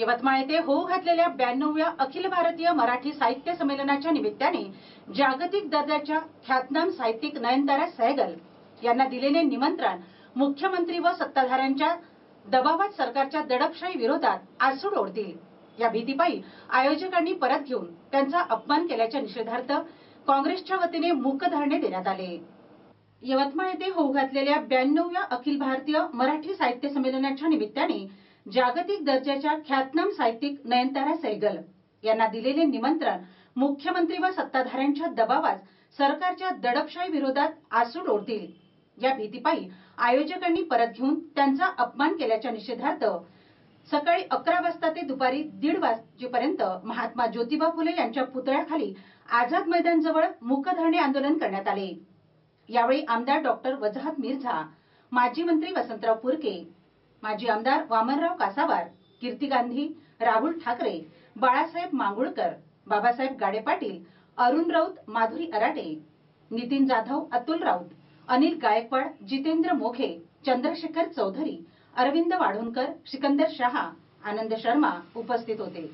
यवतमाळ येथे होऊ घातलेल्या ब्याण्णवव्या अखिल भारतीय मराठी साहित्य संमेलनाच्या निमित्ताने जागतिक दर्जाच्या ख्यातनाम साहित्यिक नयनतारा सहगल यांना दिलेले निमंत्रण मुख्यमंत्री व सत्ताधाऱ्यांच्या दबावात सरकारच्या दडपशाही विरोधात आसूड ओढतील या भीतीपायी आयोजकांनी परत घेऊन त्यांचा अपमान केल्याच्या निषेधार्थ काँग्रेसच्या वतीने मूक धरणे देण्यात आले. यवतमाळ येथे होऊ घातलेल्या ब्याण्णवव्या अखिल भारतीय मराठी साहित्य संमेलनाच्या निमित्ताने जागतिक दर्जाच्या ख्यातनाम साहित्यिक नयनतारा सैगल यांना दिलेले निमंत्रण मुख्यमंत्री व सत्ताधाऱ्यांच्या दबावात सरकारच्या दडपशाही विरोधात आसूड ओढतील. या भीतीपायी आयोजकांनी परत घेऊन त्यांचा अपमान केल्याच्या निषेधार्थ सकाळी अकरा वाजता ते दुपारी दीड वाजेपर्यंत महात्मा ज्योतिबा फुले यांच्या पुतळ्याखाली आझाद मैदान जवळ मुकधरणे आंदोलन करण्यात आले. यावेळी आमदार डॉक्टर वजाहत मिर्झा माजी मंत्री वसंतराव पुरके माजी आमदार वामनराव कासावार कीर्ती गांधी राहुल ठाकरे बाळासाहेब मांगुळकर बाबासाहेब गाडे पाटील अरुण राऊत माधुरी अराटे नितीन जाधव अतुल राऊत अनिल गायकवाड जितेंद्र मोघे चंद्रशेखर चौधरी अरविंद वाढोणकर सिकंदर शहा आनंद शर्मा उपस्थित होते.